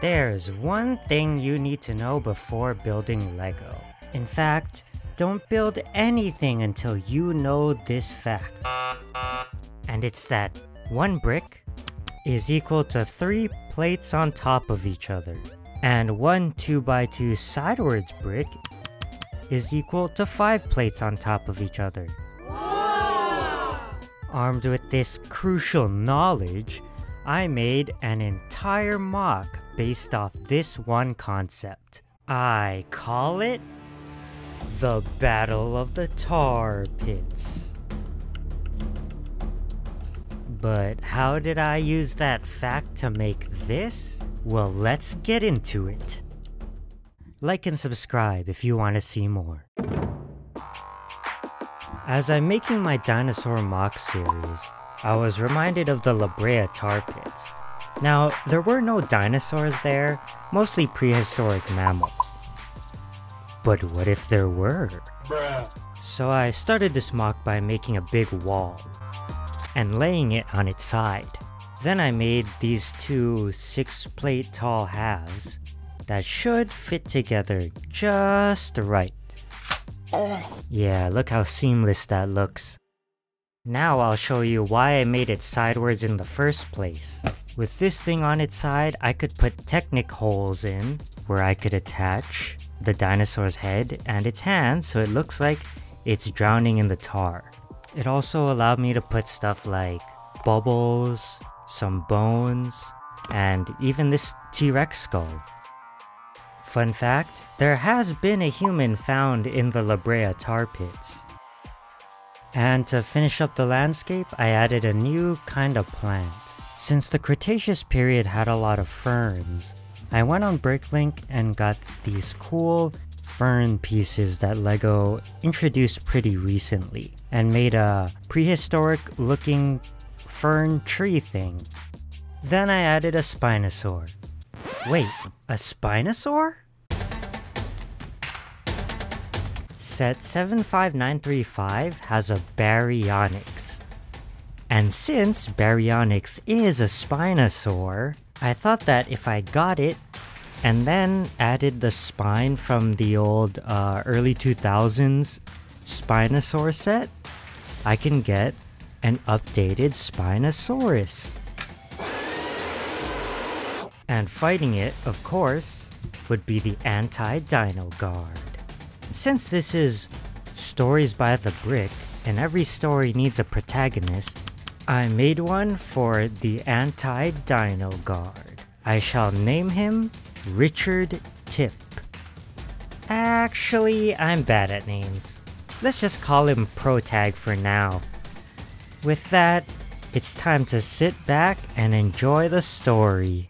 There's one thing you need to know before building Lego. In fact, don't build anything until you know this fact. And it's that one brick is equal to three plates on top of each other. And one 2x2 sidewards brick is equal to five plates on top of each other. Armed with this crucial knowledge, I made an entire MOC based off this one concept. I call it the Battle of the Tar Pits. But how did I use that fact to make this? Well, let's get into it. Like and subscribe if you want to see more. As I'm making my dinosaur MOC series, I was reminded of the La Brea tar pits. Now, there were no dinosaurs there, mostly prehistoric mammals. But what if there were? Bruh. So I started this MOC by making a big wall and laying it on its side. Then I made these two 6 plate tall halves that should fit together just right. Yeah, look how seamless that looks. Now I'll show you why I made it sideways in the first place. With this thing on its side, I could put Technic holes in where I could attach the dinosaur's head and its hands so it looks like it's drowning in the tar. It also allowed me to put stuff like bubbles, some bones, and even this T-Rex skull. Fun fact, there has been a human found in the La Brea tar pits. And to finish up the landscape, I added a new kind of plant. Since the Cretaceous period had a lot of ferns, I went on Bricklink and got these cool fern pieces that LEGO introduced pretty recently and made a prehistoric looking fern tree thing. Then I added a Spinosaur. Wait, a Spinosaur? Set 75935 has a Baryonyx. And since Baryonyx is a Spinosaur, I thought that if I got it and then added the spine from the old uh, early 2000s Spinosaur set, I can get an updated Spinosaurus. And fighting it, of course, would be the Anti-Dino Guard. Since this is Stories by the Brick, and every story needs a protagonist, I made one for the Anti-Dino Guard. I shall name him Richard Tip. Actually, I'm bad at names. Let's just call him Protag for now. With that, it's time to sit back and enjoy the story.